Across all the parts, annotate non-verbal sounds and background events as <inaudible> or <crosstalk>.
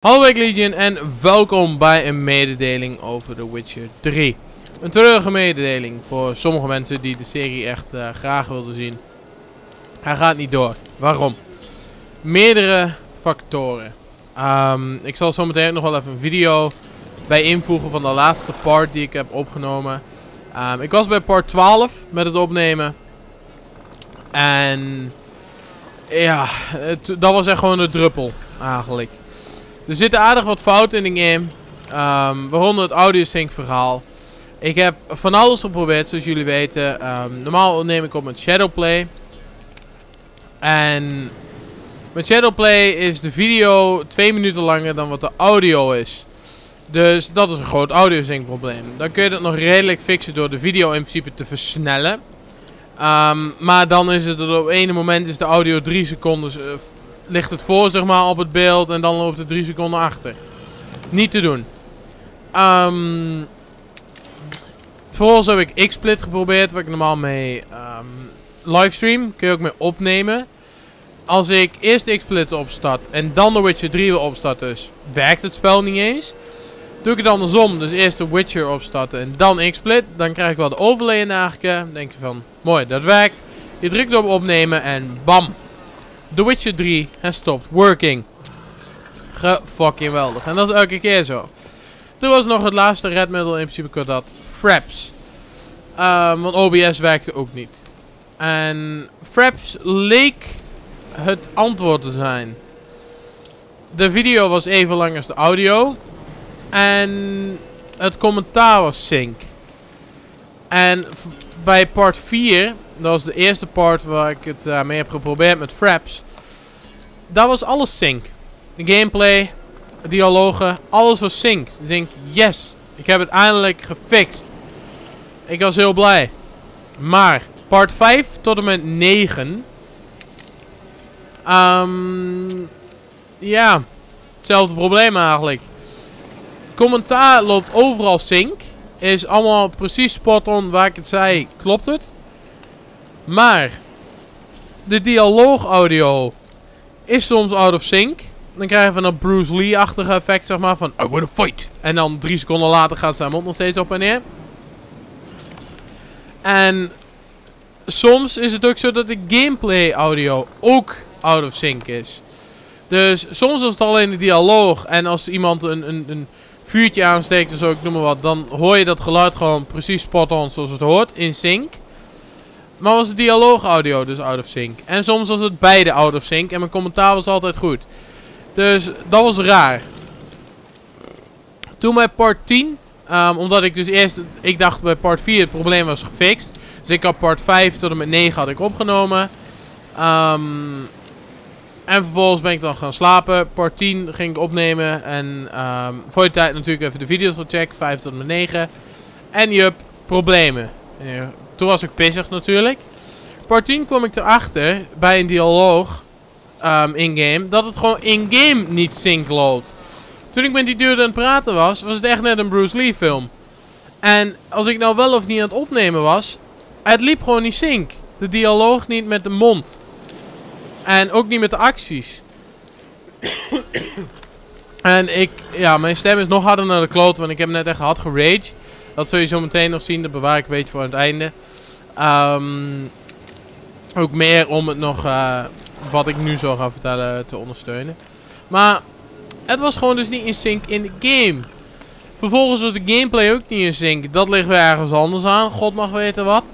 Hallo Legion en welkom bij een mededeling over The Witcher 3. Een treurige mededeling voor sommige mensen die de serie echt uh, graag wilden zien. Hij gaat niet door. Waarom? Meerdere factoren. Um, ik zal zo meteen nog wel even een video bij invoegen van de laatste part die ik heb opgenomen. Um, ik was bij part 12 met het opnemen. En ja, dat was echt gewoon de druppel eigenlijk. Er zitten aardig wat fouten in de game. Um, waaronder het audio sync verhaal. Ik heb van alles geprobeerd, zoals jullie weten. Um, normaal neem ik op met Shadowplay. En met Shadowplay is de video twee minuten langer dan wat de audio is. Dus dat is een groot audio sync probleem. Dan kun je dat nog redelijk fixen door de video in principe te versnellen. Um, maar dan is het op ene moment is de audio 3 seconden uh, ligt het voor zeg maar op het beeld en dan loopt het 3 seconden achter. Niet te doen. Um, vervolgens heb ik XSplit geprobeerd, waar ik normaal mee um, livestream. Kun je ook mee opnemen. Als ik eerst XSplit opstart en dan The Witcher 3 weer opstart dus, werkt het spel niet eens. Doe ik het andersom, dus eerst The Witcher opstarten en dan XSplit, dan krijg ik wel de overlay in Dan denk je van, mooi, dat werkt. Je drukt op opnemen en bam, The Witcher 3 has stopped working. Gefucking weldig. En dat is elke keer zo. Toen was nog het laatste redmiddel in principe dat. Fraps. Um, want OBS werkte ook niet. En Fraps leek het antwoord te zijn. De video was even lang als de audio. En het commentaar was sync. En bij part 4 dat was de eerste part waar ik het uh, mee heb geprobeerd met Fraps. Daar was alles sync. De gameplay, de dialogen, alles was sync. Dus ik denk, yes, ik heb het eindelijk gefixt. Ik was heel blij. Maar, part 5 tot en met 9. Um, ja, hetzelfde probleem eigenlijk. Commentaar loopt overal sync. Is allemaal precies spot on waar ik het zei, klopt het. Maar de dialoog-audio is soms out of sync. Dan krijgen we een Bruce Lee-achtige effect, zeg maar, van I wanna fight. En dan drie seconden later gaat zijn mond nog steeds op en neer. En soms is het ook zo dat de gameplay-audio ook out of sync is. Dus soms is het alleen de dialoog. En als iemand een, een, een vuurtje aansteekt of zo, ik noem maar wat. Dan hoor je dat geluid gewoon precies spot on zoals het hoort, in sync. Maar was de dialoog-audio dus out of sync. En soms was het beide out of sync. En mijn commentaar was altijd goed. Dus dat was raar. Toen bij part 10. Um, omdat ik dus eerst... Ik dacht bij part 4 het probleem was gefixt. Dus ik had part 5 tot en met 9 had ik opgenomen. Um, en vervolgens ben ik dan gaan slapen. Part 10 ging ik opnemen. En um, voor die tijd natuurlijk even de video's gecheckt. 5 tot met 9. En je hebt problemen. Toen was ik pissig natuurlijk. Part 10 kwam ik erachter bij een dialoog um, in-game dat het gewoon in-game niet sync. Toen ik met die dude aan het praten was, was het echt net een Bruce Lee film. En als ik nou wel of niet aan het opnemen was, het liep gewoon niet sync. De dialoog niet met de mond. En ook niet met de acties. en ik, ja, mijn stem is nog harder naar de kloot, want ik heb net echt hard geraged. Dat zul je zo meteen nog zien, dat bewaar ik een beetje voor het einde. Um, ook meer om het nog, uh, wat ik nu zal gaan vertellen, te ondersteunen. Maar het was gewoon dus niet in sync in de game. Vervolgens was de gameplay ook niet in sync. Dat ligt weer ergens anders aan. God mag weten wat.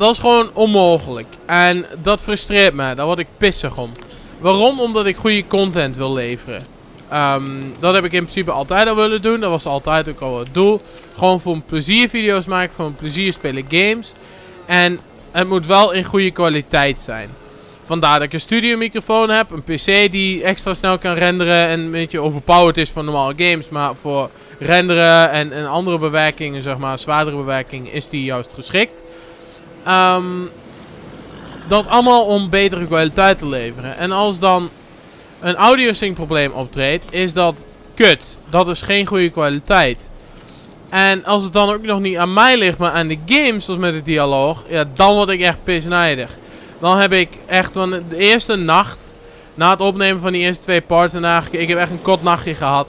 Dat is gewoon onmogelijk. En dat frustreert me. Daar word ik pissig om. Waarom? Omdat ik goede content wil leveren. Um, dat heb ik in principe altijd al willen doen. Dat was altijd ook al het doel. Gewoon voor plezier video's maken. Voor plezier spelen games. En het moet wel in goede kwaliteit zijn. Vandaar dat ik een studio microfoon heb. Een pc die extra snel kan renderen. En een beetje overpowered is voor normale games. Maar voor renderen en, en andere bewerkingen, zeg maar, zwaardere bewerkingen, is die juist geschikt. Um, dat allemaal om betere kwaliteit te leveren. En als dan een audio sync probleem optreedt, is dat kut. Dat is geen goede kwaliteit. En als het dan ook nog niet aan mij ligt, maar aan de games, zoals met de dialoog, ja, dan word ik echt pisnijdig. Dan heb ik echt van de eerste nacht, na het opnemen van die eerste twee parts, en eigenlijk, ik heb echt een kort nachtje gehad.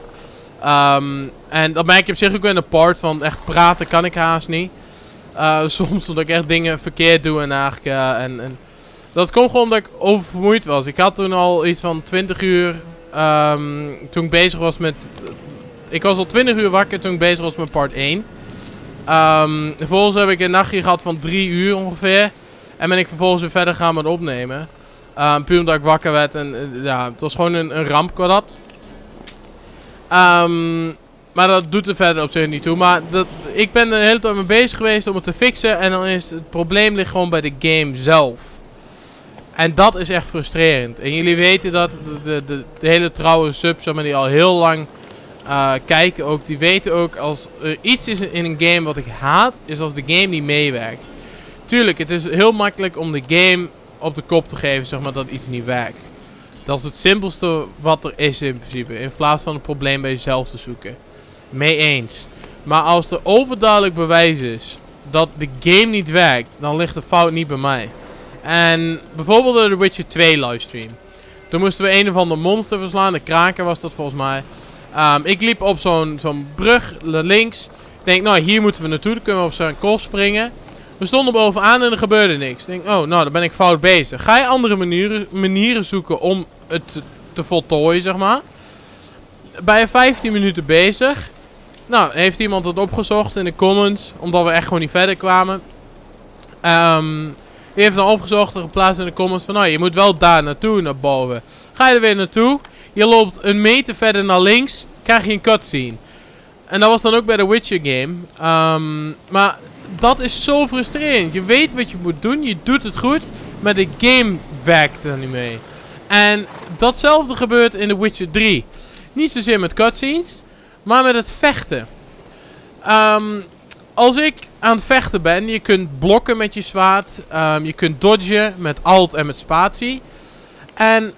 Ehm, en dat merk je op zich ook in de part, want echt praten kan ik haast niet. Uh, soms dat ik echt dingen verkeerd doe en eigenlijk, uh, en, dat komt gewoon omdat ik oververmoeid was. Ik had toen al iets van 20 uur, um, toen ik bezig was met ik was al 20 uur wakker toen ik bezig was met part 1. Um, ehm, vervolgens heb ik een nachtje gehad van 3 uur ongeveer. En ben ik vervolgens weer verder gaan met opnemen. Um, puur omdat ik wakker werd. En uh, ja, het was gewoon een, een ramp qua dat. Um, maar dat doet er verder op zich niet toe. Maar dat, ik ben er de hele tijd mee bezig geweest om het te fixen. En dan is het probleem ligt gewoon bij de game zelf. En dat is echt frustrerend. En jullie weten dat de, de, de, hele trouwe subs, die al heel lang uh, kijken ook, die weten ook als er iets is in een game wat ik haat, is als de game niet meewerkt. Tuurlijk, het is heel makkelijk om de game op de kop te geven, zeg maar, dat iets niet werkt. Dat is het simpelste wat er is in principe. In plaats van een probleem bij jezelf te zoeken. Mee eens. Maar als er overduidelijk bewijs is dat de game niet werkt, dan ligt de fout niet bij mij. En bijvoorbeeld de Witcher 2 livestream. Toen moesten we een of ander monster verslaan. De kraker was dat volgens mij. Um, ik liep op zo'n zo'n brug links. Ik denk, nou, hier moeten we naartoe. Dan kunnen we op zo'n kop springen. We stonden bovenaan en er gebeurde niks. Ik denk, oh, nou, dan ben ik fout bezig. Ga je andere manieren, manieren zoeken om het te, voltooien, zeg maar. Bij je 15 minuten bezig. Nou, heeft iemand het opgezocht in de comments. Omdat we echt gewoon niet verder kwamen. Um, die heeft dan opgezocht en geplaatst in de comments van... Nou, je moet wel daar naartoe, naar boven. Ga je er weer naartoe. Je loopt een meter verder naar links, krijg je een cutscene. En dat was dan ook bij de Witcher game. Um, maar dat is zo frustrerend. Je weet wat je moet doen, je doet het goed, maar de game werkt er niet mee. En datzelfde gebeurt in The Witcher 3. Niet zozeer met cutscenes, maar met het vechten. Um, als ik aan het vechten ben, je kunt blokken met je zwaard. Um, je kunt dodgen met alt en met spatie. En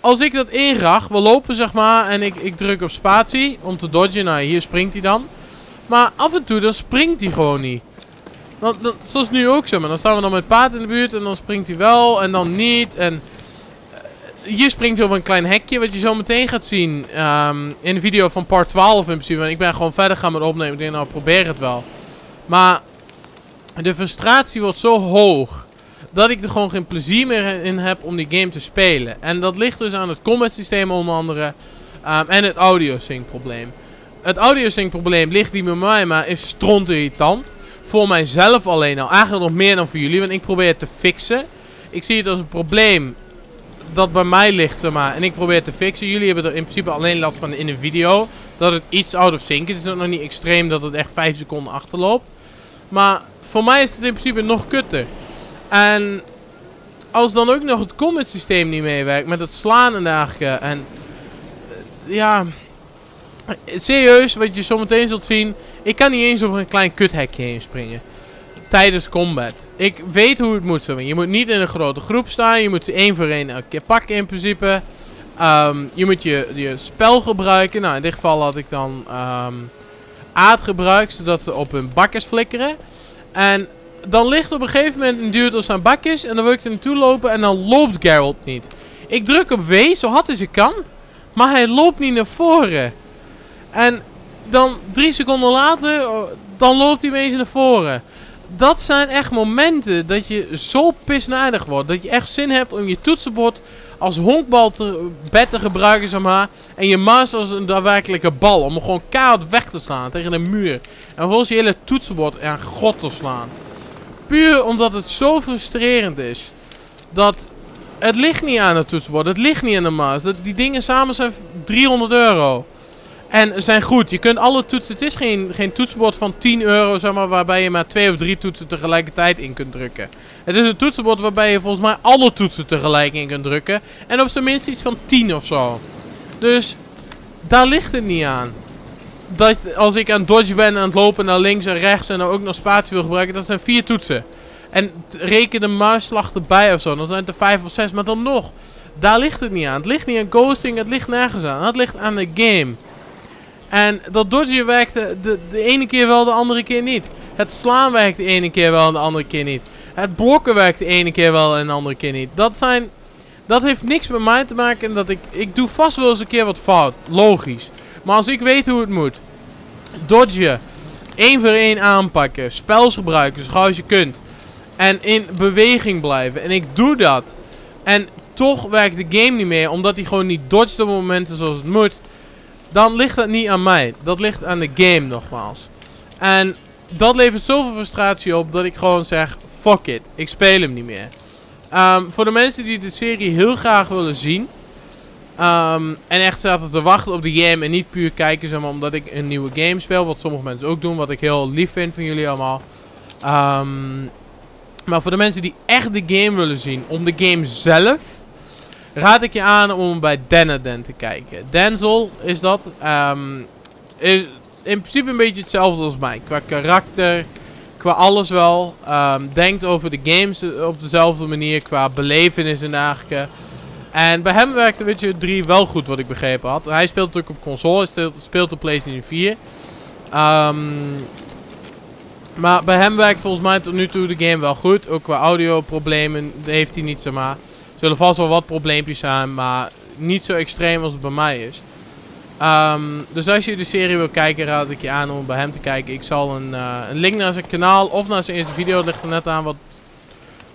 als ik dat inrag, we lopen zeg maar en ik, ik druk op spatie om te dodgen. Nou, hier springt hij dan. Maar af en toe dan springt hij gewoon niet. Dan, dan, zoals nu ook zeg maar. Dan staan we dan met paard in de buurt en dan springt hij wel en dan niet. En hier springt hij op een klein hekje wat je zo meteen gaat zien um, in de video van part 12 in principe. En ik ben gewoon verder gaan met opnemen. Ik denk nou probeer het wel. Maar de frustratie wordt zo hoog dat ik er gewoon geen plezier meer in heb om die game te spelen. En dat ligt dus aan het combat systeem onder andere. Um, en het audio sync probleem. Het audio sync probleem ligt niet bij mij, maar is stront irritant. Voor mijzelf alleen al. Eigenlijk nog meer dan voor jullie, want ik probeer het te fixen. Ik zie het als een probleem dat bij mij ligt, zeg maar. En ik probeer te fixen. Jullie hebben er in principe alleen last van in een video. Dat het iets out of sync is. Het is nog niet extreem dat het echt 5 seconden achterloopt. Maar voor mij is het in principe nog kutter. En als dan ook nog het combat systeem niet meewerkt met het slaan en dergelijke. En uh, ja, serieus, wat je zometeen zult zien. Ik kan niet eens over een klein kuthekje heen springen. Tijdens combat. Ik weet hoe het moet. Je moet niet in een grote groep staan. Je moet ze één voor één elke keer pakken in principe. Um, je moet je, je spel gebruiken. Nou, in dit geval had ik dan um, aard gebruikt. Zodat ze op hun bakjes flikkeren. En dan ligt op een gegeven moment een dude op zijn bakjes. En dan wil ik er naartoe lopen en dan loopt Geralt niet. Ik druk op W, zo hard als ik kan. Maar hij loopt niet naar voren. En dan drie seconden later, oh, dan loopt hij ineens naar voren. Dat zijn echt momenten dat je zo pisnaardig wordt. Dat je echt zin hebt om je toetsenbord als honkbal te, gebruiken, zeg maar. En je muis als een daadwerkelijke bal. Om hem gewoon kaart weg te slaan tegen een muur. En vervolgens je hele toetsenbord aan god te slaan. Puur omdat het zo frustrerend is. Dat het ligt niet aan het toetsenbord. Het ligt niet aan de maas. Dat, die dingen samen zijn 300 euro. En zijn goed. Je kunt alle toetsen. Het is geen, geen toetsenbord van 10 euro, zeg maar, waarbij je maar twee of drie toetsen tegelijkertijd in kunt drukken. Het is een toetsenbord waarbij je volgens mij alle toetsen tegelijk in kunt drukken. En op zijn minst iets van 10 of zo. Dus daar ligt het niet aan dat als ik aan dodge ben aan het lopen naar links en rechts en dan ook nog spatie wil gebruiken, dat zijn vier toetsen. En reken de muisslag erbij of zo, dan zijn het er vijf of zes, maar dan nog. Daar ligt het niet aan. Het ligt niet aan ghosting, het ligt nergens aan. Het ligt aan de game. En dat dodgen werkte de, de ene keer wel, de andere keer niet. Het slaan werkt de ene keer wel en de andere keer niet. Het blokken werkt de ene keer wel en de andere keer niet. Dat zijn... Dat heeft niks met mij te maken. Dat ik, ik doe vast wel eens een keer wat fout. Logisch. Maar als ik weet hoe het moet. Dodgen. één voor één aanpakken. Spels gebruiken zo gauw als je kunt. En in beweging blijven. En ik doe dat. En toch werkt de game niet meer. Omdat hij gewoon niet dodgt op momenten zoals het moet. Dan ligt dat niet aan mij. Dat ligt aan de game nogmaals. En dat levert zoveel frustratie op dat ik gewoon zeg, fuck it, ik speel hem niet meer. Ehm, voor de mensen die de serie heel graag willen zien, ehm, en echt zaten te wachten op de game en niet puur kijken zeg maar, omdat ik een nieuwe game speel, wat sommige mensen ook doen, wat ik heel lief vind van jullie allemaal. Ehm, maar voor de mensen die echt de game willen zien, om de game zelf, raad ik je aan om bij Denaden te kijken. Denzel is dat. is, in principe een beetje hetzelfde als mij. Qua karakter, qua alles wel. Um, denkt over de games op dezelfde manier, qua belevenis en dergelijke. En bij hem werkte Witcher 3 wel goed, wat ik begrepen had. Hij speelt natuurlijk op console, hij speelt op PlayStation 4. Um, ehm, maar bij hem werkt volgens mij tot nu toe de game wel goed. Ook qua audio problemen heeft hij niet, zeg maar. Er zullen vast wel wat probleempjes zijn, maar niet zo extreem als het bij mij is. Um, dus als je de serie wil kijken, raad ik je aan om bij hem te kijken. Ik zal een, uh, een link naar zijn kanaal of naar zijn eerste video, ligt er net aan wat,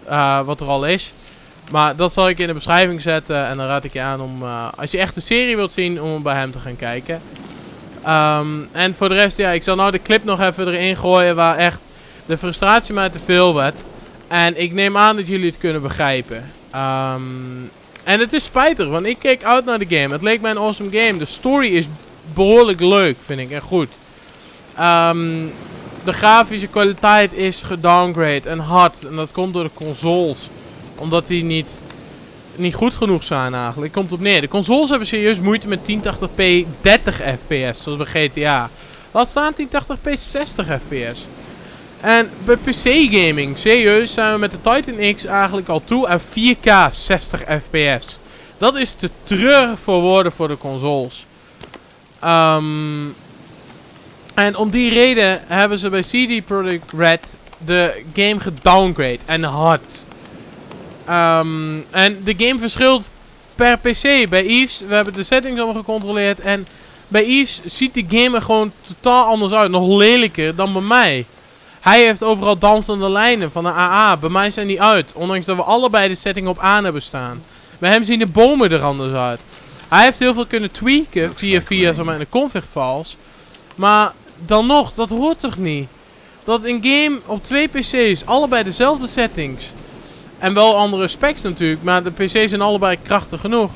uh, wat er al is. Maar dat zal ik in de beschrijving zetten en dan raad ik je aan om, uh, als je echt de serie wilt zien, om bij hem te gaan kijken. Um, en voor de rest, ja, ik zal nou de clip nog even erin gooien waar echt de frustratie mij te veel werd. En ik neem aan dat jullie het kunnen begrijpen. Um, en het is spijtig, want ik keek uit naar de game. Het leek mij een awesome game. De story is behoorlijk leuk, vind ik. En goed. Um, de grafische kwaliteit is gedowngrade en hard. En dat komt door de consoles. Omdat die niet, niet goed genoeg zijn eigenlijk. Komt op neer. De consoles hebben serieus moeite met 1080p 30 fps. Zoals bij GTA. Laat staan 1080p 60 fps. En bij PC gaming, serieus, zijn we met de Titan X eigenlijk al toe aan 4K 60 fps. Dat is te treurig voor woorden voor de consoles. Um, en om die reden hebben ze bij CD Projekt Red de game gedowngrade en hard. Um, en de game verschilt per PC. Bij Eves, we hebben de settings allemaal gecontroleerd. En bij Eves ziet de game er gewoon totaal anders uit. Nog lelijker dan bij mij. Hij heeft overal dansende lijnen van de AA. Bij mij zijn die uit. Ondanks dat we allebei de setting op aan hebben staan. Bij hem zien de bomen er anders uit. Hij heeft heel veel kunnen tweaken via, via maar, de config files. Maar dan nog, dat hoort toch niet? Dat een game op twee PC's, allebei dezelfde settings. En wel andere specs natuurlijk, maar de PC's zijn allebei krachtig genoeg.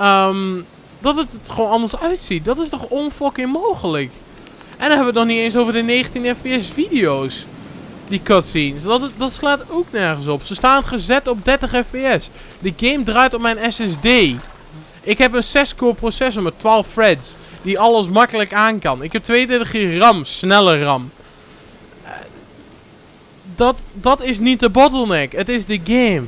Um, dat het er gewoon anders uitziet. Dat is toch onfucking mogelijk? En dan hebben we het nog niet eens over de 19 fps video's. Die cutscenes. Dat, dat slaat ook nergens op. Ze staan gezet op 30 fps. De game draait op mijn SSD. Ik heb een 6-core processor met 12 threads. Die alles makkelijk aan kan. Ik heb 32 GB RAM. Snelle RAM. Dat, dat is niet de bottleneck. Het is de game.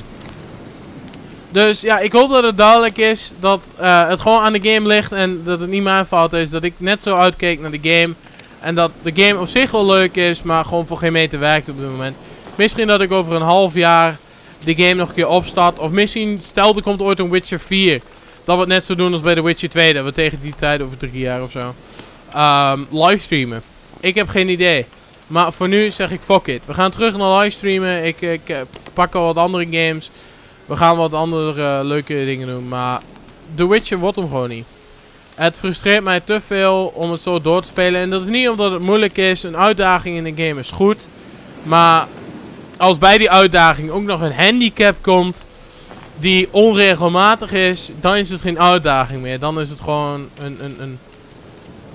Dus ja, ik hoop dat het duidelijk is. Dat uh, het gewoon aan de game ligt. En dat het niet mijn fout is. Dat ik net zo uitkeek naar de game. En dat de game op zich wel leuk is, maar gewoon voor geen meter werkt op dit moment. Misschien dat ik over een half jaar de game nog een keer opstart. Of misschien, stel er komt ooit een Witcher 4. Dat we het net zo doen als bij The Witcher 2. Dat we tegen die tijd, over drie jaar of zo, um, livestreamen. Ik heb geen idee. Maar voor nu zeg ik fuck it. We gaan terug naar livestreamen. Ik, ik uh, pak al wat andere games. We gaan wat andere uh, leuke dingen doen. Maar The Witcher wordt hem gewoon niet. Het frustreert mij te veel om het zo door te spelen. En dat is niet omdat het moeilijk is. Een uitdaging in de game is goed. Maar als bij die uitdaging ook nog een handicap komt die onregelmatig is, dan is het geen uitdaging meer. Dan is het gewoon een, een, een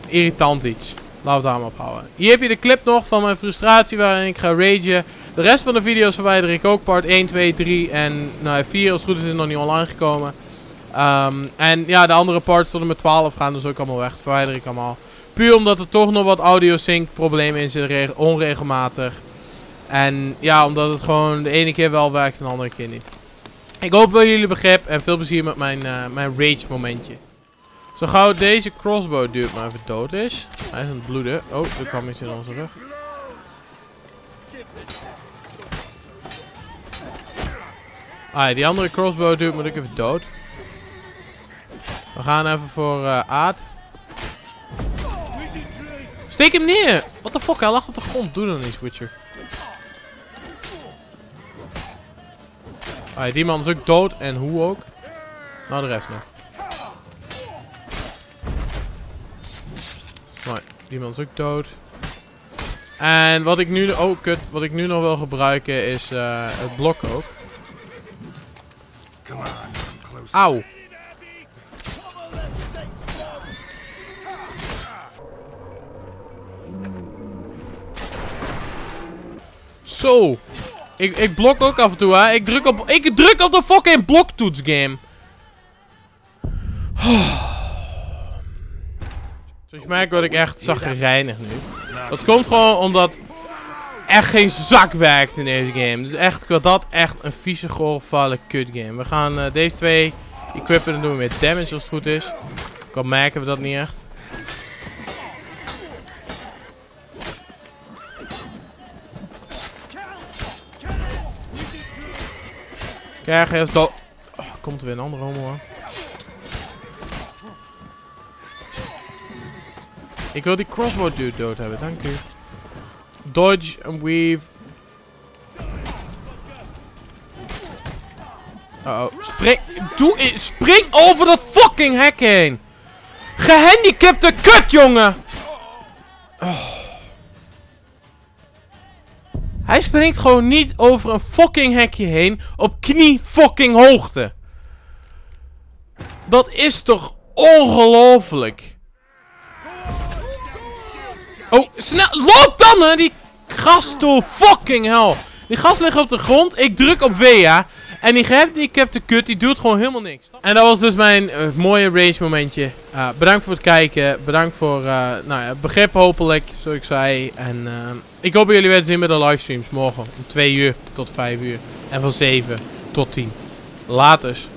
irritant iets. Laten we het daar maar op houden. Hier heb je de clip nog van mijn frustratie waarin ik ga ragen. De rest van de video's verwijder ik ook. Part 1, 2, 3 en nou, 4 als het goed is, is nog niet online gekomen. Um, en ja, de andere parts tot en met 12 gaan dus ook allemaal weg. Verwijder ik allemaal. Puur omdat er toch nog wat audio sync problemen in zitten, onregelmatig. En ja, omdat het gewoon de ene keer wel werkt en de andere keer niet. Ik hoop wel jullie begrip en veel plezier met mijn, uh, mijn rage momentje. Zo gauw deze crossbow dude maar even dood is. Hij is aan het bloeden. Oh, er kwam iets in onze rug. Ah, die andere crossbow dude moet ik even dood. We gaan even voor uh, Aad. Steek hem neer! What the fuck, hij lag op de grond. Doe dan niet, Switcher. Ah, die man is ook dood en hoe ook. Nou, de rest nog. Maar die man is ook dood. En wat ik nu... Oh, kut. Wat ik nu nog wil gebruiken is uh, het blok ook. Auw. Zo. Ik, ik blok ook af en toe, hè. Ik druk op, ik druk op de fucking bloktoets game. <sighs> Zoals je merkt word ik echt zagrijnig nu. Dat komt gewoon omdat echt geen zak werkt in deze game. Dus echt, ik dat echt een vieze, gore, kut game. We gaan uh, deze twee equippen en doen meer damage als het goed is. Kan merken we dat niet echt. Kijk, is dat... Oh, komt er weer een andere homo hoor. Ik wil die crossbow dude dood hebben, dank u. Dodge en weave. Uh oh. Spring. Doe Spring over dat fucking hek heen. Gehandicapte kut, jongen. Oh. Springt gewoon niet over een fucking hekje heen op knie fucking hoogte. Dat is toch ongelooflijk. Oh, snel. Loop dan, hè. Die gastoel. Fucking hell. Die gast ligt op de grond. Ik druk op W, ja. En die gehandicapte kut, die doet gewoon helemaal niks. En dat was dus mijn uh, mooie range momentje. Uh, bedankt voor het kijken. Bedankt voor uh, nou begrip hopelijk, zoals ik zei. En ik hoop jullie weer te zien bij de livestreams morgen. Om 2 uur tot 5 uur. En van 7 tot 10. Laters.